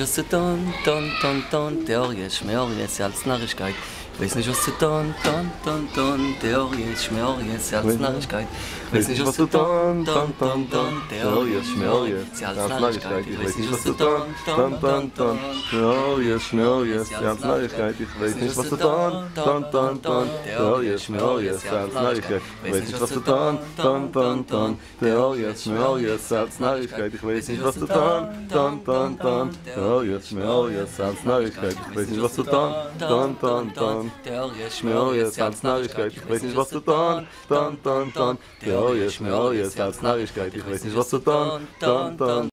Just a ton, ton, ton, ton, Theorie, Schmeorie, ist ja als Narrischkeit. Weiß nicht, was zu tun, ton, ton, ton, Theorie, als Narrischkeit. Weiß nicht, was zu tun, ton, ton, ton, Theorie, Narrischkeit. Ich weiß nicht, was zu tun, ton, ton, ton, Theorie, Narrischkeit. Ich weiß nicht, was zu tun, ton, ton, ton, Theorie, Narrischkeit. Ich weiß nicht, was zu tun, ton, ton, ton, Theorie, Narrischkeit. Ich weiß nicht, was zu tun, ton, ton, ton, Theorie, Narrischkeit. Ich weiß nicht, was zu tun, ton, ton, ton, Theorie, Schmeorie, ist ja als Narrischkeit. Ich weiß nicht, was zu tun, ton, ton, ton, Theorie, Schmeorie, ist ja als Narrischkeit. Ich weiß nicht, was zu tun, ton, ton,